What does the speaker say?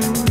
true.